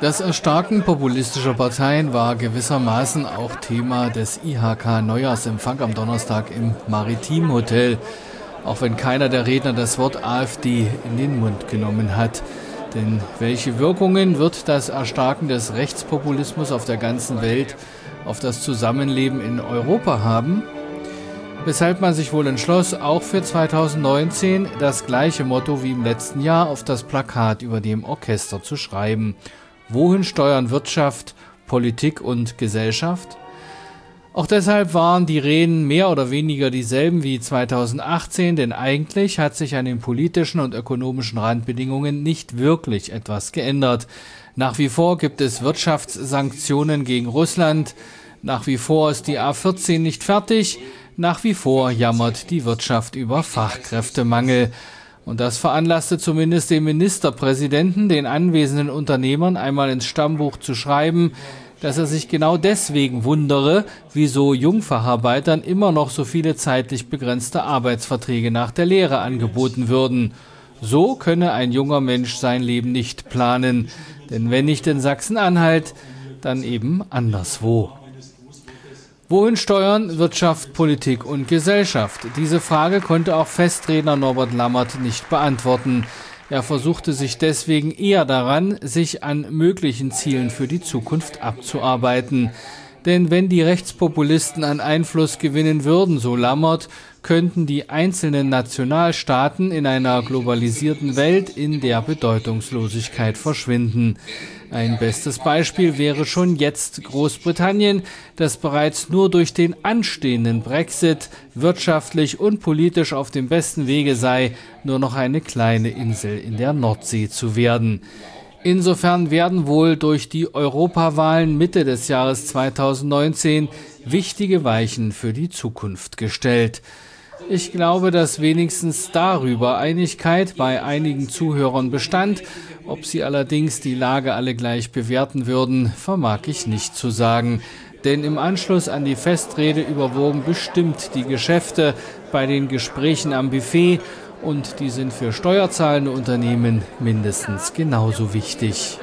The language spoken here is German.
Das Erstarken populistischer Parteien war gewissermaßen auch Thema des IHK-Neujahrsempfang am Donnerstag im Maritim Hotel, auch wenn keiner der Redner das Wort AfD in den Mund genommen hat. Denn welche Wirkungen wird das Erstarken des Rechtspopulismus auf der ganzen Welt auf das Zusammenleben in Europa haben? Weshalb man sich wohl entschloss, auch für 2019 das gleiche Motto wie im letzten Jahr auf das Plakat über dem Orchester zu schreiben – Wohin steuern Wirtschaft, Politik und Gesellschaft? Auch deshalb waren die Reden mehr oder weniger dieselben wie 2018, denn eigentlich hat sich an den politischen und ökonomischen Randbedingungen nicht wirklich etwas geändert. Nach wie vor gibt es Wirtschaftssanktionen gegen Russland, nach wie vor ist die A14 nicht fertig, nach wie vor jammert die Wirtschaft über Fachkräftemangel. Und das veranlasste zumindest den Ministerpräsidenten, den anwesenden Unternehmern einmal ins Stammbuch zu schreiben, dass er sich genau deswegen wundere, wieso Jungfacharbeitern immer noch so viele zeitlich begrenzte Arbeitsverträge nach der Lehre angeboten würden. So könne ein junger Mensch sein Leben nicht planen, denn wenn nicht in Sachsen-Anhalt, dann eben anderswo. Wohin steuern Wirtschaft, Politik und Gesellschaft? Diese Frage konnte auch Festredner Norbert Lammert nicht beantworten. Er versuchte sich deswegen eher daran, sich an möglichen Zielen für die Zukunft abzuarbeiten. Denn wenn die Rechtspopulisten an Einfluss gewinnen würden, so Lammert, könnten die einzelnen Nationalstaaten in einer globalisierten Welt in der Bedeutungslosigkeit verschwinden. Ein bestes Beispiel wäre schon jetzt Großbritannien, das bereits nur durch den anstehenden Brexit wirtschaftlich und politisch auf dem besten Wege sei, nur noch eine kleine Insel in der Nordsee zu werden. Insofern werden wohl durch die Europawahlen Mitte des Jahres 2019 wichtige Weichen für die Zukunft gestellt. Ich glaube, dass wenigstens darüber Einigkeit bei einigen Zuhörern bestand. Ob sie allerdings die Lage alle gleich bewerten würden, vermag ich nicht zu sagen. Denn im Anschluss an die Festrede überwogen bestimmt die Geschäfte bei den Gesprächen am Buffet und die sind für steuerzahlende Unternehmen mindestens genauso wichtig.